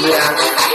Yeah.